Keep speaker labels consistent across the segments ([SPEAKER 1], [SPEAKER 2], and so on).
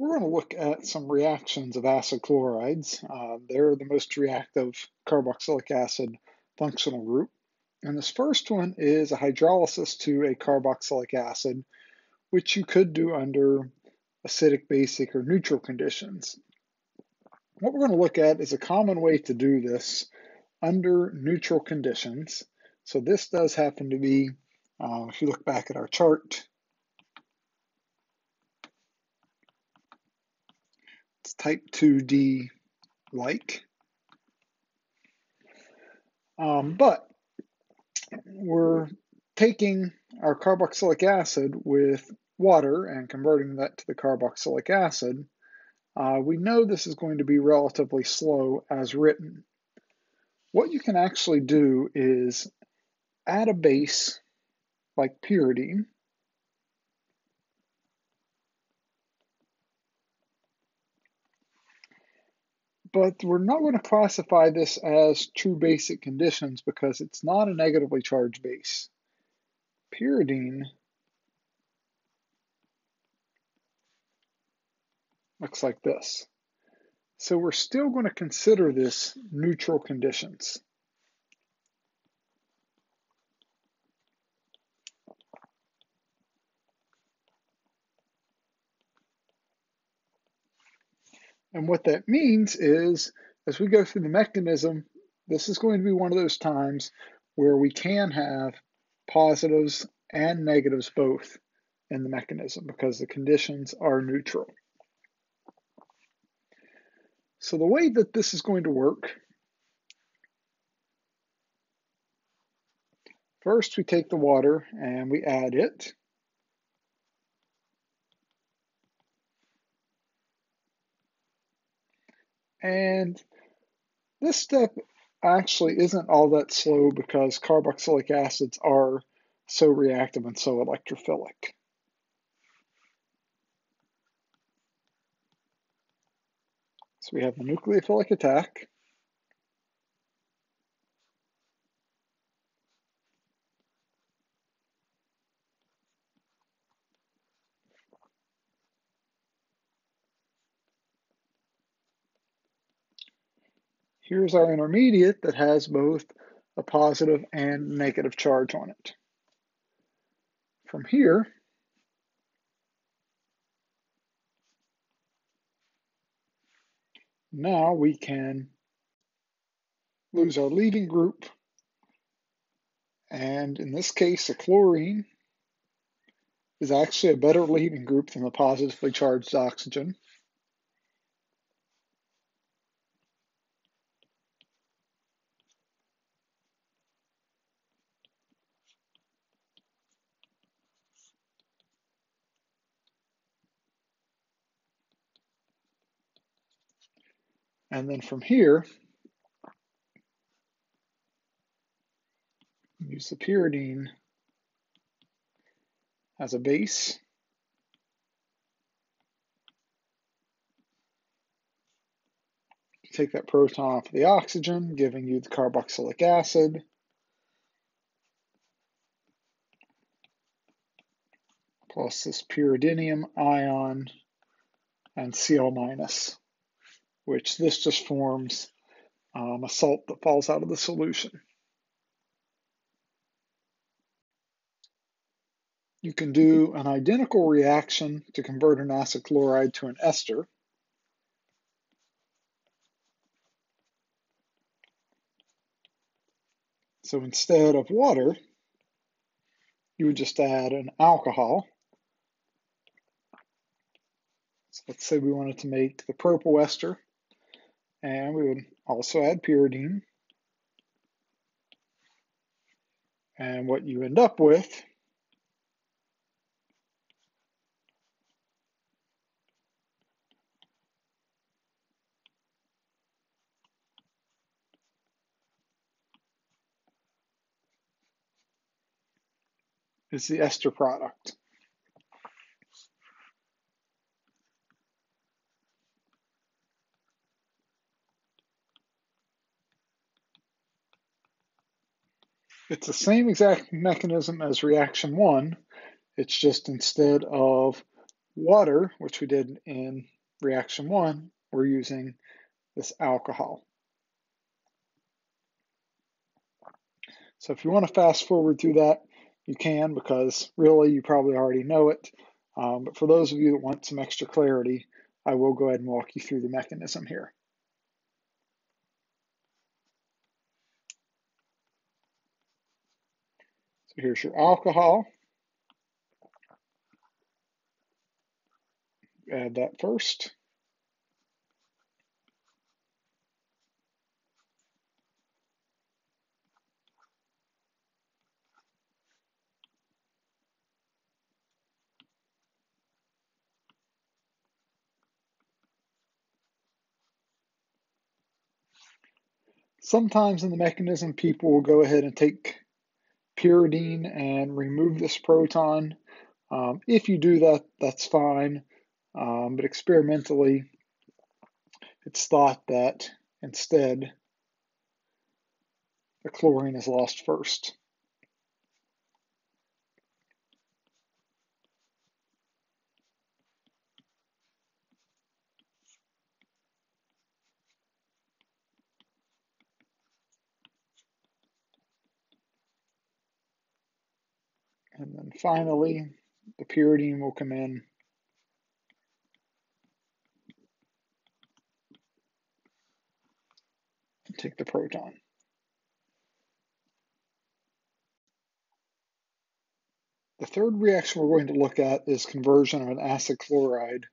[SPEAKER 1] we're going to look at some reactions of acid chlorides. Uh, they're the most reactive carboxylic acid functional group. And this first one is a hydrolysis to a carboxylic acid, which you could do under acidic, basic, or neutral conditions. What we're going to look at is a common way to do this under neutral conditions. So this does happen to be, uh, if you look back at our chart, it's type 2D like. Um, but we're taking our carboxylic acid with water and converting that to the carboxylic acid. Uh, we know this is going to be relatively slow as written. What you can actually do is add a base like pyridine but we're not going to classify this as true basic conditions because it's not a negatively charged base. Pyridine looks like this. So we're still going to consider this neutral conditions. And what that means is, as we go through the mechanism, this is going to be one of those times where we can have positives and negatives both in the mechanism because the conditions are neutral. So the way that this is going to work, first we take the water and we add it. And this step actually isn't all that slow because carboxylic acids are so reactive and so electrophilic. So we have the nucleophilic attack. Here's our intermediate that has both a positive and negative charge on it. From here, now we can lose our leaving group. And in this case, the chlorine is actually a better leaving group than the positively charged oxygen. And then from here, use the pyridine as a base. Take that proton off of the oxygen, giving you the carboxylic acid. Plus this pyridinium ion and Cl minus which this just forms um, a salt that falls out of the solution. You can do an identical reaction to convert an acid chloride to an ester. So instead of water, you would just add an alcohol. So let's say we wanted to make the propyl ester. And we would also add pyridine. And what you end up with is the ester product. It's the same exact mechanism as reaction one. It's just instead of water, which we did in reaction one, we're using this alcohol. So if you want to fast forward through that, you can because really you probably already know it. Um, but for those of you that want some extra clarity, I will go ahead and walk you through the mechanism here. Here's your alcohol. Add that first. Sometimes in the mechanism, people will go ahead and take pyridine and remove this proton. Um, if you do that, that's fine. Um, but experimentally, it's thought that instead the chlorine is lost first. And then finally, the pyridine will come in and take the proton. The third reaction we're going to look at is conversion of an acid chloride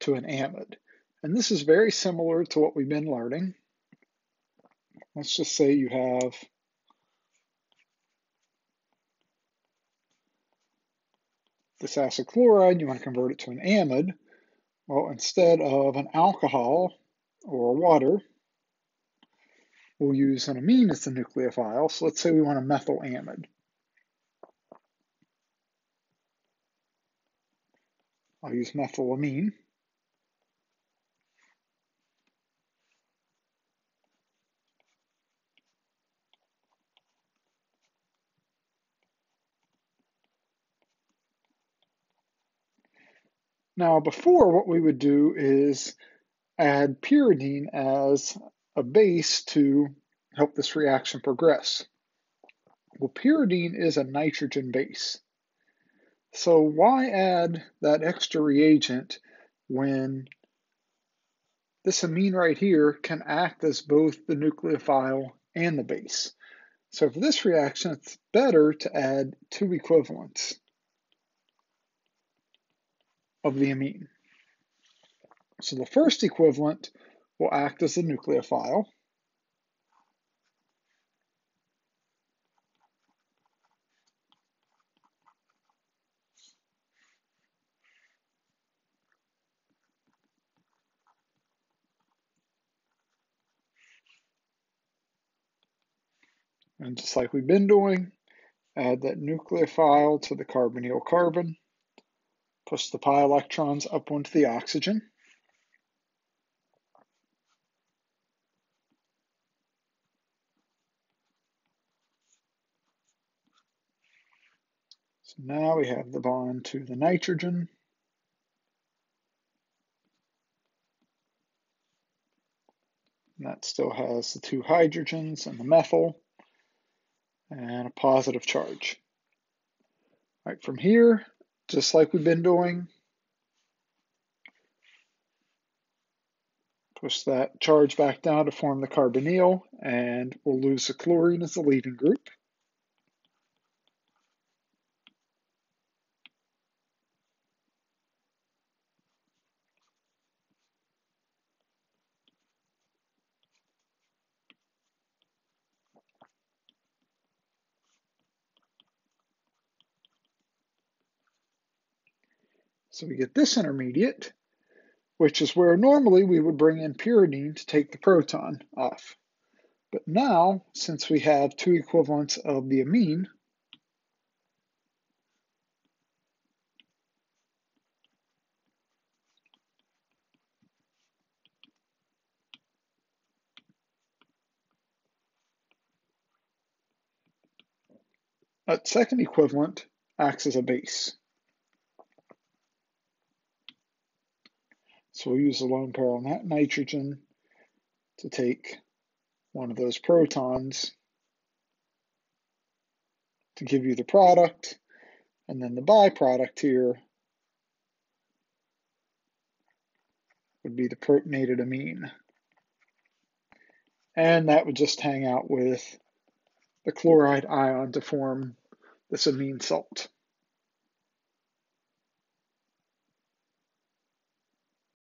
[SPEAKER 1] to an amide. And this is very similar to what we've been learning. Let's just say you have this acid chloride, you want to convert it to an amide. Well, instead of an alcohol or water, we'll use an amine as the nucleophile. So let's say we want a methyl amide. I'll use methylamine. Now, before, what we would do is add pyridine as a base to help this reaction progress. Well, pyridine is a nitrogen base. So why add that extra reagent when this amine right here can act as both the nucleophile and the base? So for this reaction, it's better to add two equivalents of the amine. So the first equivalent will act as a nucleophile. And just like we've been doing, add that nucleophile to the carbonyl carbon. Push the pi electrons up onto the oxygen. So now we have the bond to the nitrogen. And that still has the two hydrogens and the methyl and a positive charge. All right, from here, just like we've been doing. Push that charge back down to form the carbonyl, and we'll lose the chlorine as the leaving group. So we get this intermediate, which is where normally we would bring in pyridine to take the proton off. But now, since we have two equivalents of the amine, that second equivalent acts as a base. So we'll use the lone pair on that nitrogen to take one of those protons to give you the product, and then the byproduct here would be the protonated amine. And that would just hang out with the chloride ion to form this amine salt.